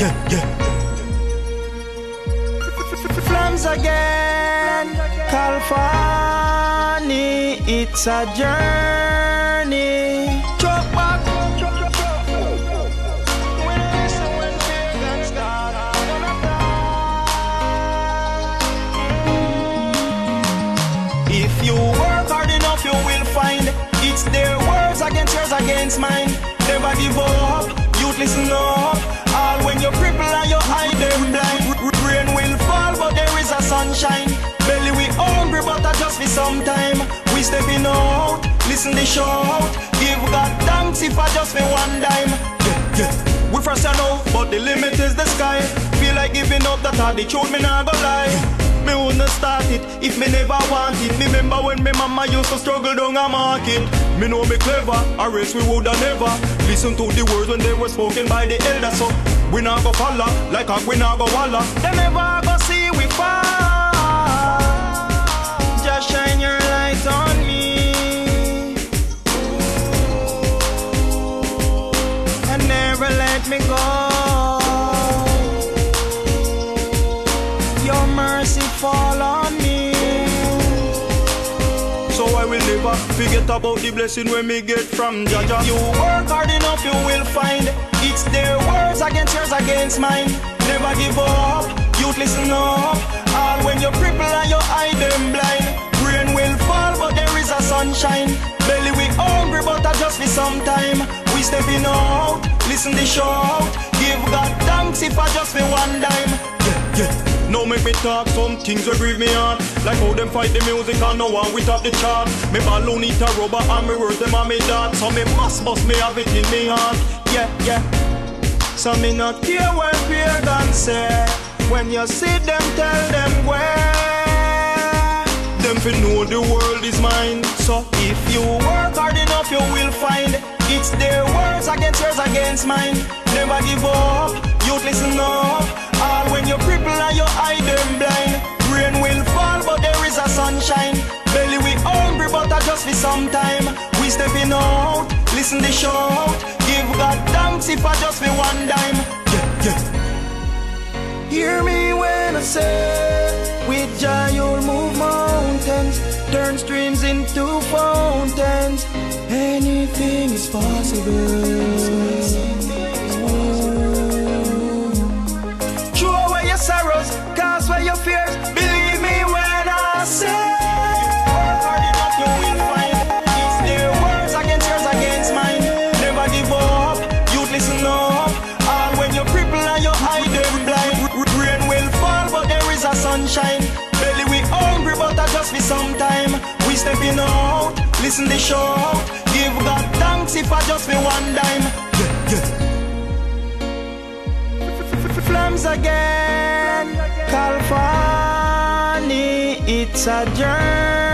yeah, yeah. Flamz again, Khalfani, it's a journey. If you work hard enough, you will find it's their words against yours against mine. Never give up, youth listen up. I just for some. We stepping out, listen the shout. Give God thanks if I just for one dime. Yeah, yeah. We first I know, but the limit is the sky. Feel like giving up, that all the truth, me not gonna lie. Me wouldn't start it if me never want it. Me remember when me mama used to struggle down a market. Me know me clever, or else we woulda never listen to the words when they were spoken by the elders. So we not go follow like a we not go walla. They never go see we fall. Your mercy fall on me. So I will never forget about the blessing when me get from Jaja. You work hard enough, you will find it's their words against yours against mine. Never give up, youth listen up. All when you cripple and your eye them blind. Rain will fall, but there is a sunshine. Belly we hungry, but I just for some time. We stepping out, listen the shout. Give God thanks if I just for one dime. Yeah, yeah. Now make me talk some things will grieve me heart. Like how them fight the music and no one we top the chart. Me balloon eat a rubber and me words them on me dart. So me must bust me have it in me heart. Yeah, yeah. So me not care what fear God say. When you see them tell them where. Them fi know the world is mine. So if you work hard enough you will find It's their words against yours against mine. Never give up, You listen up All when you cripple and your eye them blind. Rain will fall but there is a sunshine. Belly we hungry but I just for some time. We stepping out, listen the shout. Give God thanks if I just for one dime. Yeah, yeah. Hear me when I say, with joy you'll move mountains, turn streams into fountains. Anything is possible. Listen the shout. Give God thanks if I just for one dime. Yeah, yeah. Flamz again, Khalfani, it's a journey.